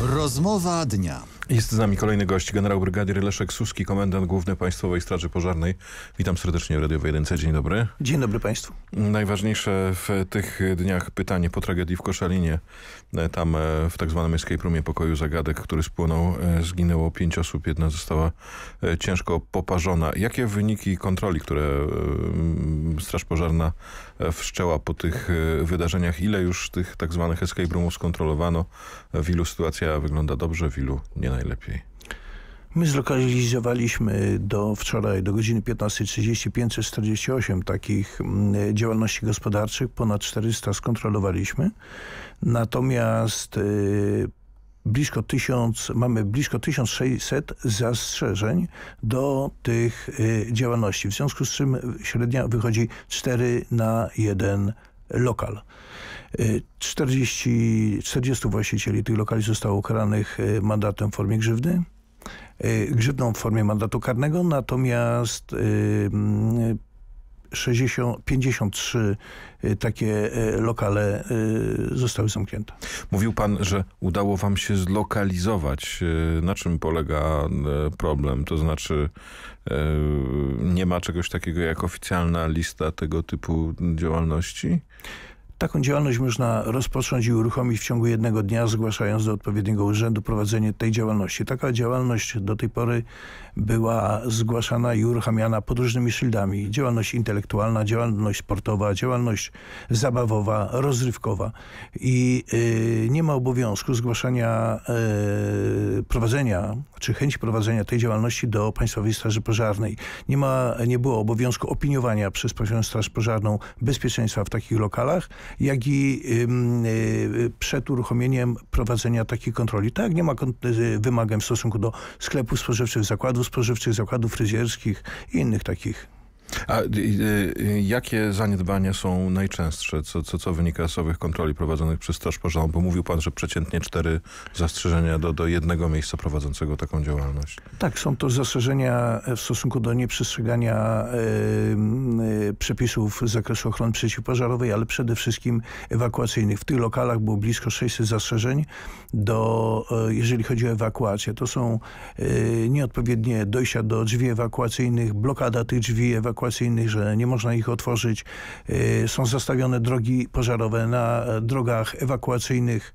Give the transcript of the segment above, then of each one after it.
Rozmowa dnia. Jest z nami kolejny gość, generał brygadier Leszek Suski, komendant główny Państwowej Straży Pożarnej. Witam serdecznie w Radiowej 1. Dzień dobry. Dzień dobry Państwu. Najważniejsze w tych dniach pytanie po tragedii w Koszalinie. Tam e, w tak zwanym escape roomie pokoju zagadek, który spłonął, e, zginęło pięć osób. Jedna została e, ciężko poparzona. Jakie wyniki kontroli, które Straż Pożarna wszczęła po tych wydarzeniach? Ile już tych tak zwanych escape roomów skontrolowano? W ilu sytuacja wygląda dobrze, w ilu nie najlepiej? My zlokalizowaliśmy do wczoraj, do godziny 15.30 548 takich mm, działalności gospodarczych, ponad 400 skontrolowaliśmy. Natomiast y, blisko 1000, mamy blisko 1600 zastrzeżeń do tych y, działalności. W związku z czym średnia wychodzi 4 na 1 lokal. 40, 40 właścicieli tych lokali zostało ukaranych y, mandatem w formie grzywny, y, grzywną w formie mandatu karnego, natomiast 60, y, 53 takie lokale zostały zamknięte. Mówił pan, że udało wam się zlokalizować. Na czym polega problem? To znaczy nie ma czegoś takiego jak oficjalna lista tego typu działalności? Taką działalność można rozpocząć i uruchomić w ciągu jednego dnia, zgłaszając do odpowiedniego urzędu prowadzenie tej działalności. Taka działalność do tej pory była zgłaszana i uruchamiana pod różnymi szyldami. Działalność intelektualna, działalność sportowa, działalność zabawowa, rozrywkowa. I y, nie ma obowiązku zgłaszania y, prowadzenia, czy chęci prowadzenia tej działalności do Państwowej Straży Pożarnej. Nie, ma, nie było obowiązku opiniowania przez Państwową Straż Pożarną bezpieczeństwa w takich lokalach jak i y, przed uruchomieniem prowadzenia takiej kontroli. Tak, nie ma y, wymagań w stosunku do sklepów spożywczych, zakładów spożywczych, zakładów fryzjerskich i innych takich a y, y, jakie zaniedbania są najczęstsze? Co, co, co wynika z owych kontroli prowadzonych przez Straż Pożarną? Bo mówił pan, że przeciętnie cztery zastrzeżenia do, do jednego miejsca prowadzącego taką działalność. Tak, są to zastrzeżenia w stosunku do nieprzestrzegania y, przepisów z zakresu ochrony przeciwpożarowej, ale przede wszystkim ewakuacyjnych. W tych lokalach było blisko 600 zastrzeżeń, do, e, jeżeli chodzi o ewakuację. To są nieodpowiednie dojścia do drzwi ewakuacyjnych, blokada tych drzwi ewakuacyjnych, ewakuacyjnych, że nie można ich otworzyć. Y, są zastawione drogi pożarowe na drogach ewakuacyjnych.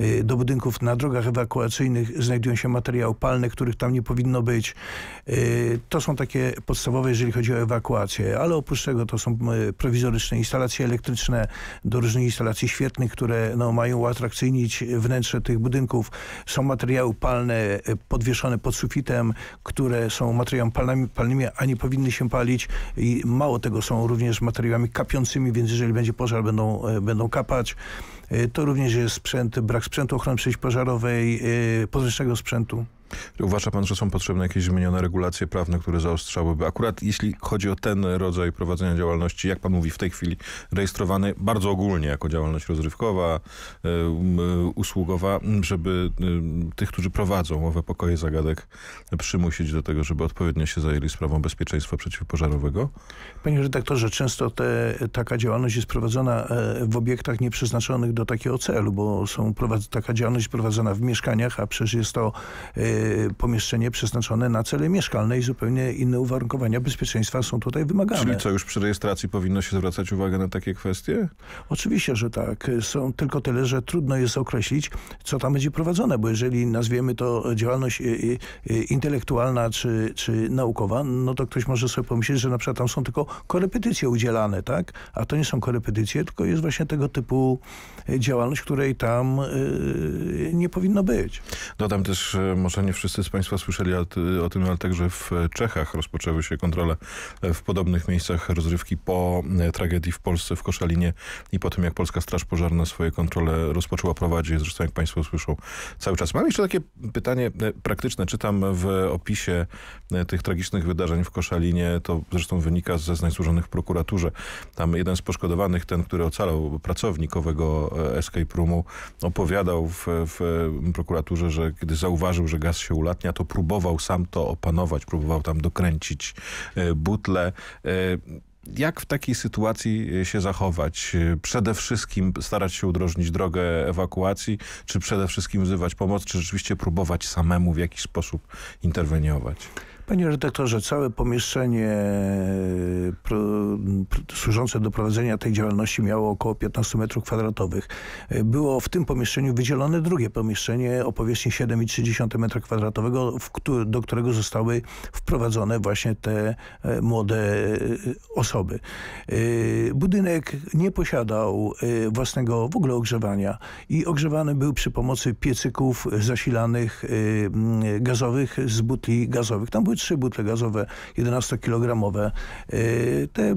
Y, do budynków na drogach ewakuacyjnych znajdują się materiały palne, których tam nie powinno być. Y, to są takie podstawowe, jeżeli chodzi o ewakuację, ale oprócz tego to są y, prowizoryczne instalacje elektryczne do różnych instalacji świetnych, które no, mają uatrakcyjnić wnętrze tych budynków. Są materiały palne podwieszone pod sufitem, które są materiałami palnymi, palnymi, a nie powinny się palić i mało tego są również materiałami kapiącymi, więc jeżeli będzie pożar, będą, będą kapać. To również jest sprzęt, brak sprzętu ochrony przeciwpożarowej, podręcznego sprzętu. Uważa pan, że są potrzebne jakieś zmienione regulacje prawne, które zaostrzałyby? Akurat jeśli chodzi o ten rodzaj prowadzenia działalności, jak pan mówi w tej chwili, rejestrowany bardzo ogólnie jako działalność rozrywkowa, y, usługowa, żeby y, tych, którzy prowadzą owe pokoje zagadek przymusić do tego, żeby odpowiednio się zajęli sprawą bezpieczeństwa przeciwpożarowego? Panie redaktorze, często te, taka działalność jest prowadzona e, w obiektach nieprzeznaczonych do takiego celu, bo są taka działalność prowadzona w mieszkaniach, a przecież jest to e, pomieszczenie przeznaczone na cele mieszkalne i zupełnie inne uwarunkowania bezpieczeństwa są tutaj wymagane. Czyli co, już przy rejestracji powinno się zwracać uwagę na takie kwestie? Oczywiście, że tak. Są tylko tyle, że trudno jest określić, co tam będzie prowadzone, bo jeżeli nazwiemy to działalność y, y, y, intelektualna czy, czy naukowa, no to ktoś może sobie pomyśleć, że na przykład tam są tylko korepetycje udzielane, tak? A to nie są korepetycje, tylko jest właśnie tego typu działalność, której tam nie powinno być. Dodam też, może nie nie wszyscy z Państwa słyszeli o, tym, ale także w Czechach rozpoczęły się kontrole w podobnych miejscach rozrywki po e, tragedii w Polsce, w Koszalinie i po tym, jak Polska Straż Pożarna swoje kontrole rozpoczęła prowadzić. Zresztą, jak Państwo słyszą, cały czas. Mam jeszcze takie pytanie e, praktyczne. Czytam w opisie e, tych tragicznych wydarzeń w Koszalinie, to zresztą wynika z zeznań złożonych w prokuraturze. Tam jeden z poszkodowanych, ten, który ocalał, pracownik owego escape roomu, opowiadał w, w prokuraturze, że kiedy zauważył, że gaz się ulatnia, to próbował sam to opanować, próbował tam dokręcić e, butle. E, jak w takiej sytuacji się zachować? Przede wszystkim starać się udrożnić drogę ewakuacji, czy przede wszystkim wzywać pomoc, czy rzeczywiście próbować samemu w jakiś sposób interweniować? Panie redaktorze, całe pomieszczenie e, pro, pro, służące do prowadzenia tej działalności miało około 15 metrów kwadratowych. E, było w tym pomieszczeniu wydzielone drugie pomieszczenie o powierzchni 7,3 metra kwadratowego, do którego zostały wprowadzone właśnie te e, młode osoby. Budynek nie posiadał własnego w ogóle ogrzewania i ogrzewany był przy pomocy piecyków zasilanych gazowych z butli gazowych. Tam były trzy butle gazowe 11-kilogramowe. Y, te y,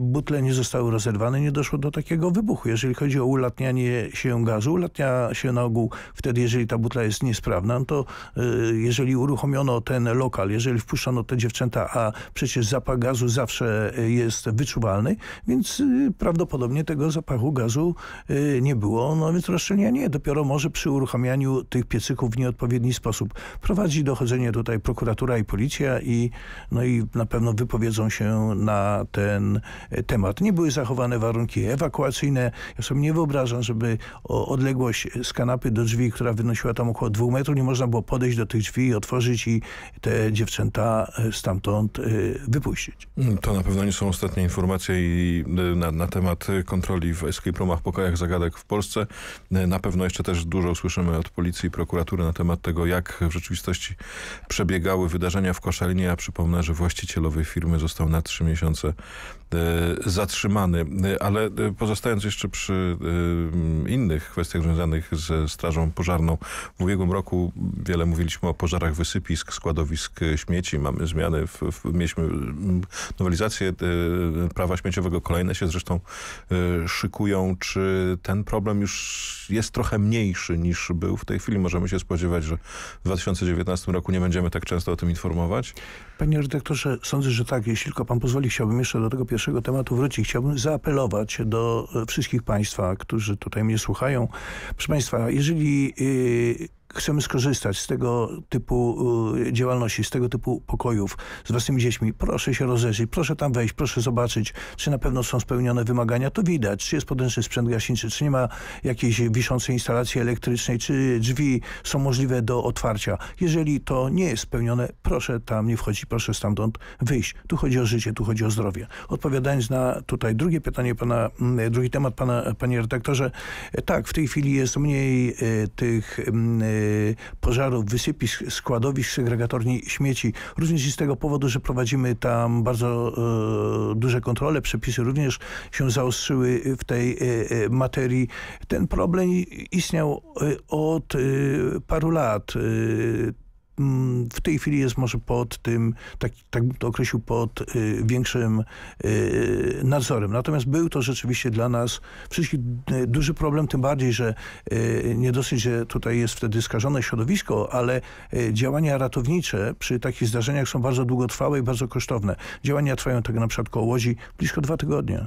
butle nie zostały rozerwane, nie doszło do takiego wybuchu. Jeżeli chodzi o ulatnianie się gazu, ulatnia się na ogół wtedy, jeżeli ta butla jest niesprawna, no to y, jeżeli uruchomiono ten lokal, jeżeli wpuszczono te dziewczęta, a przecież zapach gazu zawsze jest wyczuwalny, więc prawdopodobnie tego zapachu gazu nie było. No więc rozszczelnianie dopiero może przy uruchamianiu tych piecyków w nieodpowiedni sposób prowadzi dochodzenie tutaj prokuratura i policja i, no i na pewno wypowiedzą się na ten e, temat. Nie były zachowane warunki ewakuacyjne. Ja sobie nie wyobrażam, żeby odległość z kanapy do drzwi, która wynosiła tam około dwóch metrów, nie można było podejść do tych drzwi, otworzyć i te dziewczęta e, stamtąd e, wypuścić. Mm, to na pewno nie są ostatnie informacje i na, na temat kontroli w escape roomach, pokojach zagadek w Polsce. Na pewno jeszcze też dużo usłyszymy od policji i prokuratury na temat tego, jak w rzeczywistości przebiegały wydarzenia w Koszalinie. Ja przypomnę, że właściciel owej firmy został na trzy miesiące e, zatrzymany. E, ale e, pozostając jeszcze przy innych kwestiach związanych ze Strażą Pożarną, w ubiegłym roku wiele mówiliśmy o pożarach wysypisk, składowisk śmieci. Mamy zmiany, w, w, mieliśmy nowelizację prawa śmieciowego. Kolejne się zresztą szykują. Czy ten problem już jest trochę mniejszy niż był w tej chwili? Możemy się spodziewać, że w 2019 roku nie będziemy tak często o tym informować Panie redaktorze, sądzę, że tak. Jeśli tylko pan pozwoli, chciałbym jeszcze do tego pierwszego tematu wrócić. Chciałbym zaapelować do e, wszystkich państwa, którzy tutaj mnie słuchają. Proszę państwa, jeżeli... Chcemy skorzystać z tego typu y, działalności, z tego typu pokojów z własnymi dziećmi, proszę się rozejrzeć, proszę tam wejść, proszę zobaczyć, czy na pewno są spełnione wymagania. To widać, czy jest podręczny sprzęt gaśniczy, czy nie ma jakiejś wiszącej instalacji elektrycznej, czy drzwi są możliwe do otwarcia. Jeżeli to nie jest spełnione, proszę tam nie wchodzić, proszę stamtąd wyjść. Tu chodzi o życie, tu chodzi o zdrowie. Odpowiadając na tutaj drugie pytanie pana, mm, drugi temat pana, panie redaktorze, tak, w tej chwili jest mniej y, tych y, pożarów, wysypisk, składowisk, segregatorni śmieci. Również i z tego powodu, że prowadzimy tam bardzo e, duże kontrole. Przepisy również się zaostrzyły w tej e, materii. Ten problem istniał od paru lat w tej chwili jest może pod tym, tak, tak bym to określił, pod y, większym y, nadzorem. Natomiast był to rzeczywiście dla nas wszystkich y, duży problem, tym bardziej, że y, nie dosyć, że tutaj jest wtedy skażone środowisko, ale y, działania ratownicze przy takich zdarzeniach są bardzo długotrwałe i bardzo kosztowne. Działania trwają tak na przykład koło Łodzi blisko dwa tygodnie.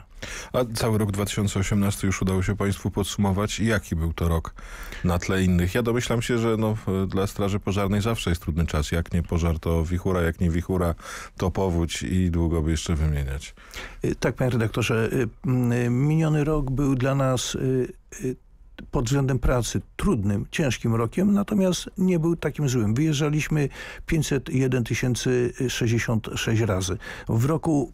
A cały rok 2018 już udało się Państwu podsumować. Jaki był to rok na tle innych? Ja domyślam się, że no, dla Straży Pożarnej zawsze jest jest trudny czas. Jak nie pożar, to wichura, jak nie wichura, to powódź i długo by jeszcze wymieniać. Y, tak, panie redaktorze. Y, y, miniony rok był dla nas pod względem pracy trudnym, ciężkim rokiem, natomiast nie był takim złym. Wyjeżdżaliśmy 501 066 razy. W roku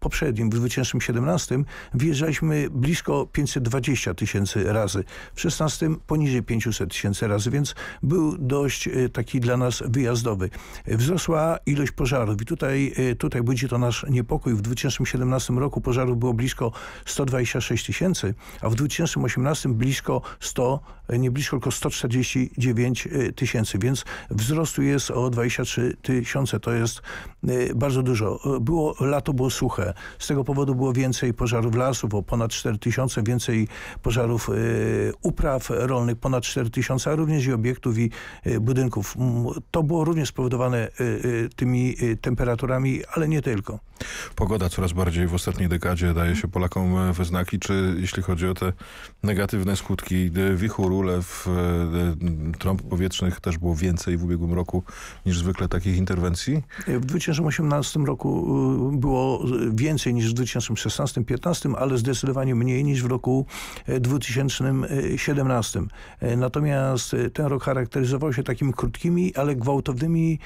poprzednim, w 2017 wjeżdżaliśmy blisko 520 tysięcy razy. W 16 poniżej 500 tysięcy razy, więc był dość y, taki dla nas wyjazdowy. Wzrosła ilość pożarów i tutaj, y, tutaj budzi to nasz niepokój. W 2017 roku pożarów było blisko 126 tysięcy, a w 2018 blisko 100, nie blisko, tylko 149 tysięcy, więc wzrostu jest o 23 tysiące. To jest bardzo dużo. Było, lato było suche. Z tego powodu było więcej pożarów lasów, o ponad 4 tysiące, więcej pożarów y, upraw rolnych, ponad 4 tysiące, a również i obiektów i y, budynków. To było również spowodowane y, tymi temperaturami, ale nie tylko. Pogoda coraz bardziej w ostatniej dekadzie daje się Polakom e, we znaki. Czy jeśli chodzi o te negatywne skutki wichur, ulew, trąb powietrznych też było więcej w ubiegłym roku niż zwykle takich interwencji? W 2018 roku było więcej niż w 2016-2015, ale zdecydowanie mniej niż w roku 2017. Natomiast ten rok charakteryzował się takimi krótkimi, ale gwałtownymi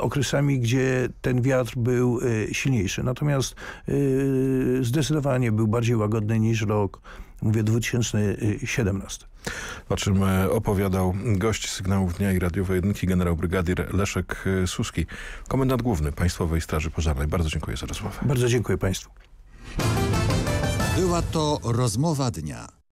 okresami, gdzie ten wiatr był silniejszy. Natomiast zdecydowanie był bardziej łagodny niż rok, mówię, 2017. O czym e, opowiadał gość sygnałów dnia i radiowej jedynki generał brygadier Leszek e, Suski, komendant główny Państwowej Straży Pożarnej. Bardzo dziękuję za rozmowę. Bardzo dziękuję Państwu. Była to rozmowa dnia.